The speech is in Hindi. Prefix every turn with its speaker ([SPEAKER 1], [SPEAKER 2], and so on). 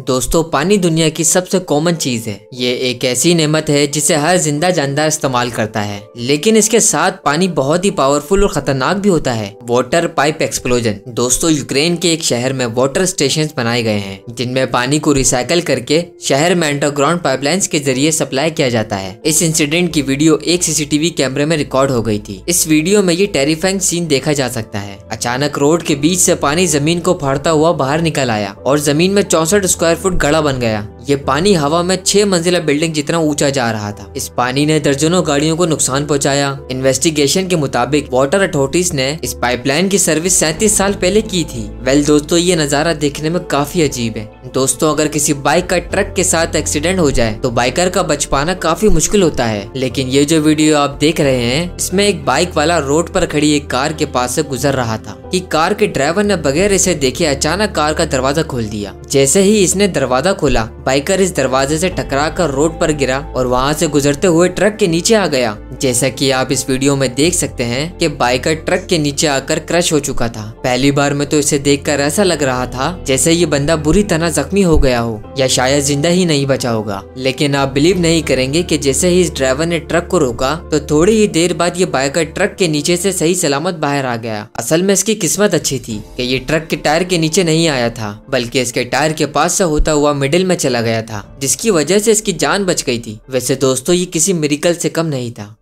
[SPEAKER 1] दोस्तों, पानी दुनिया की सबसे कॉमन चीज़ है। ये एक ऐसी नेमत है जिसे हर ज़िंदा जानदार इस्तेमाल करता है। लेकिन इसके साथ पानी बहुत ही पावरफुल और खतरनाक भी होता है। वाटर पाइप एक्सप्लोजन दोस्तों, यूक्रेन के एक शहर में वाटर स्टेशन बनाए गए हैं, जिनमें पानी को रिसाइकल करके शहर में अंडरग्राउंड पाइपलाइंस के ज़रिए सप्लाई किया जाता है। इस इंसिडेंट की वीडियो एक सीसीटीवी कैमरे में रिकॉर्ड हो गई थी। इस वीडियो में ये टेरिफाइंग सीन देखा जा सकता है। अचानक रोड के बीच से पानी ज़मीन को फाड़ता हुआ बाहर निकल आया और ज़मीन में चौसठ स्क्वायर फुट गड़ा बन गया। ये पानी हवा में छह मंजिला बिल्डिंग जितना ऊँचा जा रहा था। इस पानी ने दर्जनों गाड़ियों को नुकसान पहुँचाया। इन्वेस्टिगेशन के मुताबिक वाटर अथॉरिटीज ने इस पाइपलाइन की सर्विस सैतीस साल पहले की थी। वेल दोस्तों, ये नज़ारा देखने में काफ़ी अजीब है। दोस्तों, अगर किसी बाइक का ट्रक के साथ एक्सीडेंट हो जाए तो बाइकर का बच पाना काफ़ी मुश्किल होता है। लेकिन ये जो वीडियो आप देख रहे हैं, इसमें एक बाइक वाला रोड पर खड़ी एक कार के पास से गुजर रहा था। कि कार के ड्राइवर ने बगैर इसे देखे अचानक कार का दरवाज़ा खोल दिया। जैसे ही इसने दरवाज़ा खोला बाइकर इस दरवाजे से टकरा कर रोड पर गिरा और वहाँ से गुजरते हुए ट्रक के नीचे आ गया। जैसा कि आप इस वीडियो में देख सकते हैं कि बाइकर ट्रक के नीचे आकर क्रश हो चुका था। पहली बार में तो इसे देखकर ऐसा लग रहा था जैसे ये बंदा बुरी तरह जख्मी हो गया हो या शायद ज़िंदा ही नहीं बचा होगा। लेकिन आप बिलीव नहीं करेंगे कि जैसे ही इस ड्राइवर ने ट्रक को रोका तो थोड़ी ही देर बाद ये बाइकर ट्रक के नीचे से सही सलामत बाहर आ गया। असल में इसकी किस्मत अच्छी थी कि ये ट्रक के टायर के नीचे नहीं आया था, बल्कि इसके टायर के पास से होता हुआ मिडिल में चला गया था, जिसकी वजह से इसकी जान बच गई थी। वैसे दोस्तों, ये किसी मेरिकल से कम नहीं था।